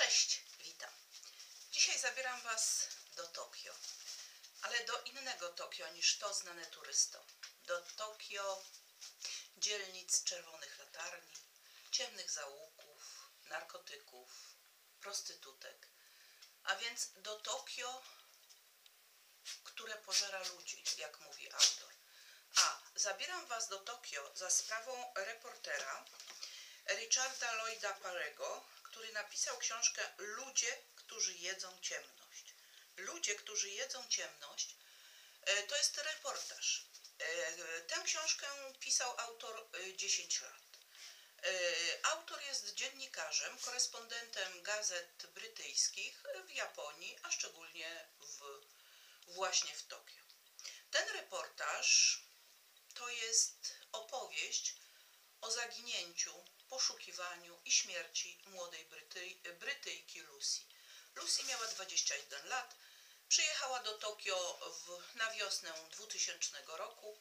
Cześć, witam. Dzisiaj zabieram Was do Tokio, ale do innego Tokio niż to znane turystom. Do Tokio dzielnic czerwonych latarni, ciemnych zaułków, narkotyków, prostytutek, a więc do Tokio, które pożera ludzi, jak mówi autor. A zabieram Was do Tokio za sprawą reportera Richarda Lloyda Parego, który napisał książkę Ludzie, którzy jedzą ciemność. Ludzie, którzy jedzą ciemność, e, to jest reportaż. E, Tę książkę pisał autor e, 10 lat. E, Autor jest dziennikarzem, korespondentem gazet brytyjskich w Japonii, a szczególnie w, właśnie w Tokio. Ten reportaż to jest opowieść o zaginięciu, poszukiwaniu i śmierci młodej Brytyj, Brytyjki Lucy. Lucy miała 21 lat, przyjechała do Tokio w, na wiosnę 2000 roku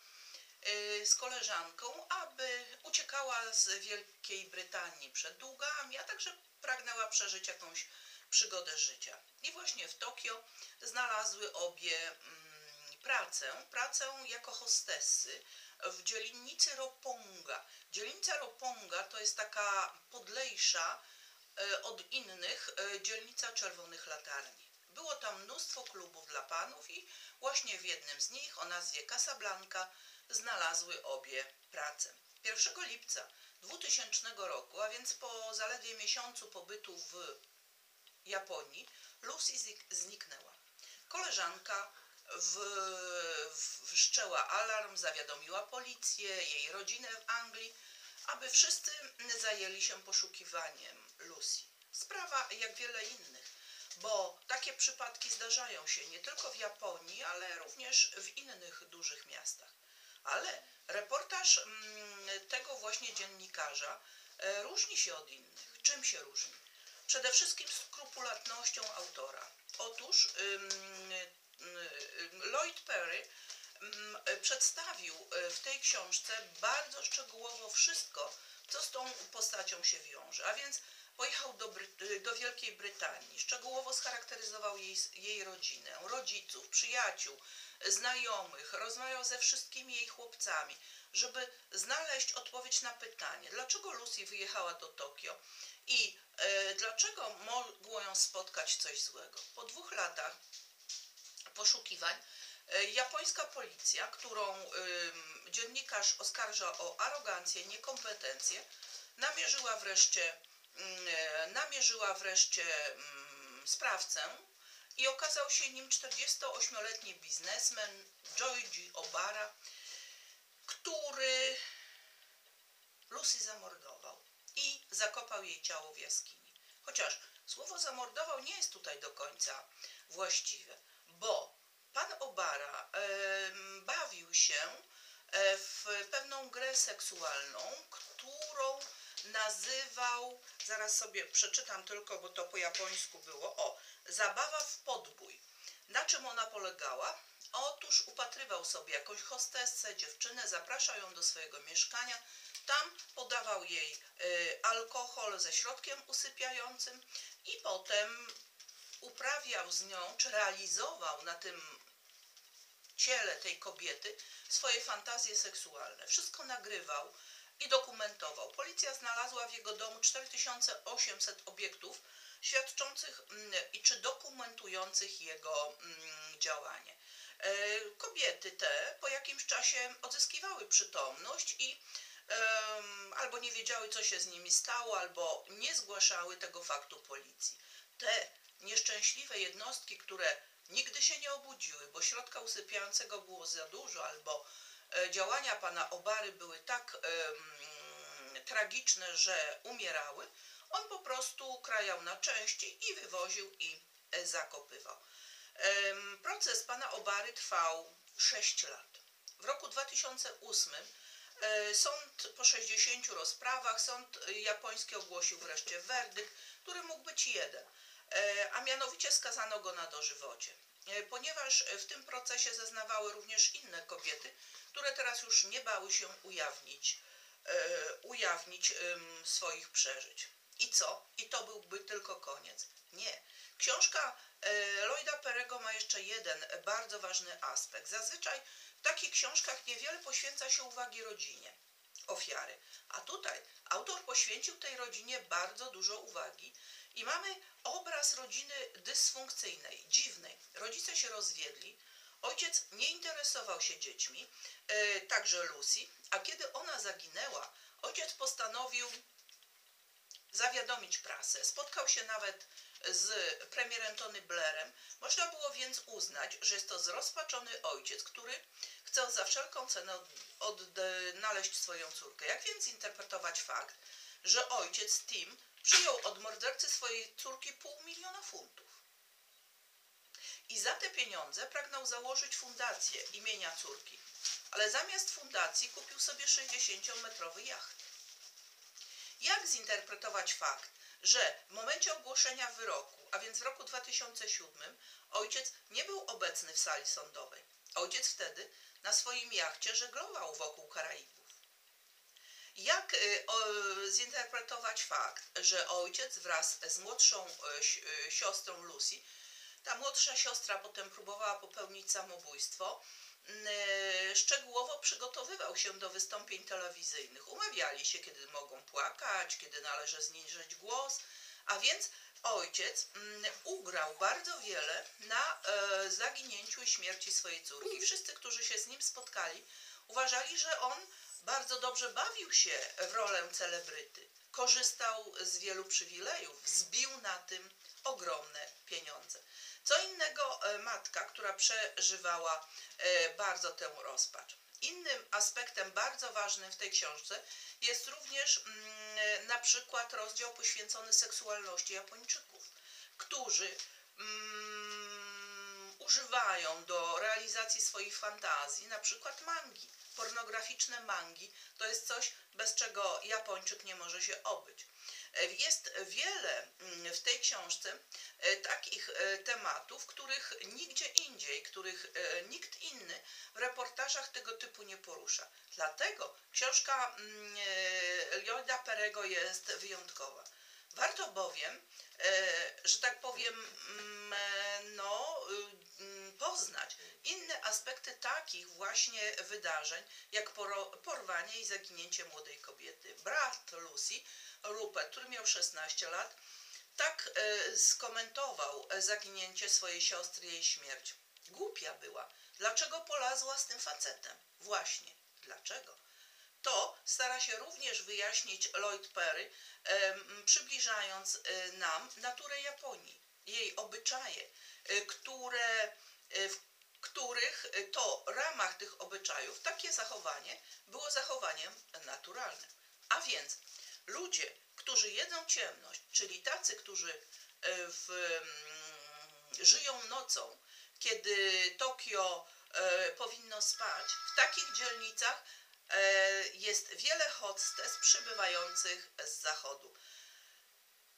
y, z koleżanką, aby uciekała z Wielkiej Brytanii przed długami, a także pragnęła przeżyć jakąś przygodę życia. I właśnie w Tokio znalazły obie mm, pracę, pracę jako hostessy w dzielnicy Ropponga. Dzielnica Ropponga to jest taka podlejsza e, od innych e, dzielnica Czerwonych Latarni. Było tam mnóstwo klubów dla panów i właśnie w jednym z nich o nazwie Casablanca znalazły obie pracę. 1 lipca 2000 roku, a więc po zaledwie miesiącu pobytu w Japonii, Lucy zniknęła. Koleżanka wszczęła alarm, zawiadomiła policję, jej rodzinę w Anglii, aby wszyscy zajęli się poszukiwaniem Lucy. Sprawa jak wiele innych, bo takie przypadki zdarzają się nie tylko w Japonii, ale również w innych dużych miastach. Ale reportaż mm, tego właśnie dziennikarza e, różni się od innych. Czym się różni? Przede wszystkim skrupulatnością autora. Otóż Lloyd Perry przedstawił e, w tej książce bardzo szczegółowo wszystko, co z tą postacią się wiąże. A więc pojechał do, do Wielkiej Brytanii, szczegółowo scharakteryzował jej, jej rodzinę, rodziców, przyjaciół, znajomych, rozmawiał ze wszystkimi jej chłopcami, żeby znaleźć odpowiedź na pytanie, dlaczego Lucy wyjechała do Tokio i e, dlaczego mogło ją spotkać coś złego. Po dwóch latach poszukiwań e, japońska policja, którą dziennikarz oskarża o arogancję, niekompetencję, namierzyła wreszcie, mm, e, namierzyła wreszcie mm, sprawcę i okazał się nim 48-letni biznesmen Joiji Obara, który Lucy zamordował i zakopał jej ciało w jaskini. Chociaż słowo zamordował nie jest tutaj do końca właściwe, bo pan Obara bawił się e, w pewną grę seksualną, którą nazywał, zaraz sobie przeczytam tylko, bo to po japońsku było, o, zabawa w podbój. Na czym ona polegała? Otóż upatrywał sobie jakąś hostessę, dziewczynę, zapraszał ją do swojego mieszkania, tam podawał jej y, alkohol ze środkiem usypiającym i potem uprawiał z nią, czy realizował na tym ciele tej kobiety swoje fantazje seksualne. Wszystko nagrywał i dokumentował. Policja znalazła w jego domu 4800 obiektów świadczących mm, i czy dokumentujących jego mm, działanie. E, kobiety te po jakimś czasie odzyskiwały przytomność i albo nie wiedziały, co się z nimi stało, albo nie zgłaszały tego faktu policji. Te nieszczęśliwe jednostki, które nigdy się nie obudziły, bo środka usypiającego było za dużo, albo e, działania pana Obary były tak um, tragiczne, że umierały, on po prostu krajał na części i wywoził i e, zakopywał. Um, proces pana Obary trwał 6 lat. W roku 2008 e, Sąd po 60 rozprawach, sąd japoński ogłosił wreszcie werdykt, który mógł być jeden – E, a mianowicie skazano go na dożywocie. E, ponieważ w tym procesie zeznawały również inne kobiety, które teraz już nie bały się ujawnić, e, ujawnić swoich przeżyć. I co? I to byłby tylko koniec. Nie. Książka Lloyda Perego ma jeszcze jeden bardzo ważny aspekt. Zazwyczaj w takich książkach niewiele poświęca się uwagi rodzinie ofiary. A tutaj autor poświęcił tej rodzinie bardzo dużo uwagi i mamy obraz rodziny dysfunkcyjnej, dziwnej. Rodzice się rozwiedli, ojciec nie interesował się dziećmi, e, także Lucy, a kiedy ona zaginęła, ojciec postanowił zawiadomić prasę. Spotkał się nawet z premierem Tony Blairem. Można było więc uznać, że jest to zrozpaczony ojciec, który chce za wszelką cenę odnaleźć swoją córkę. Jak więc interpretować fakt, że ojciec Tim przyjął od mordercy swojej córki pół miliona funtów? I za te pieniądze pragnął założyć fundację imienia córki, ale zamiast fundacji kupił sobie 60-metrowy jacht. Jak zinterpretować fakt, że w momencie ogłoszenia wyroku, a więc w roku 2007, ojciec nie był obecny w sali sądowej. Ojciec wtedy na swoim jachcie żeglował wokół Karaibów. Jak y, zinterpretować fakt, że ojciec wraz z młodszą y, y, siostrą Lucy, ta młodsza siostra potem próbowała popełnić samobójstwo, szczegółowo przygotowywał się do wystąpień telewizyjnych. Umawiali się, kiedy mogą płakać, kiedy należy zniżyć głos, a więc ojciec mm, ugrał bardzo wiele na e, zaginięciu i śmierci swojej córki. Wszyscy, którzy się z nim spotkali, uważali, że on bardzo dobrze bawił się w rolę celebryty. Korzystał z wielu przywilejów, zbił na tym ogromne pieniądze. Co innego matka, która przeżywała e, bardzo tę rozpacz. Innym aspektem bardzo ważnym w tej książce jest również mm, na przykład rozdział poświęcony seksualności Japończyków, którzy mm, do realizacji swoich fantazji na przykład mangi. Pornograficzne mangi to jest coś, bez czego Japończyk nie może się obyć. Jest wiele mm, w tej książce e, takich e, tematów, których nigdzie indziej, których e, nikt inny w reportażach tego typu nie porusza. Dlatego książka mm, Lloyda Perego jest wyjątkowa. Warto bowiem, że tak powiem, mm, no, poznać inne aspekty takich właśnie wydarzeń, jak porwanie i zaginięcie młodej kobiety. Brat Lucy Rupert, który miał 16 lat, tak e, skomentował zaginięcie swojej siostry jej śmierć. Głupia była. Dlaczego polazła z tym facetem? Właśnie. Dlaczego? To stara się również wyjaśnić Lloyd Perry, przybliżając e, nam naturę Japonii, jej obyczaje, e, które, e, w których to ramach tych obyczajów takie zachowanie było zachowaniem naturalnym. A więc ludzie, którzy jedzą ciemność, czyli tacy, którzy w, mm, żyją nocą, kiedy Tokio powinno spać, w takich dzielnicach jest wiele hostes przybywających z zachodu.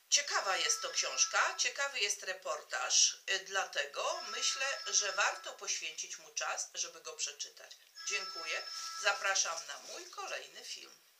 Ciekawa jest to książka, ciekawy jest reportaż, dlatego myślę, że warto poświęcić mu czas, żeby go przeczytać. Dziękuję, zapraszam na mój kolejny film.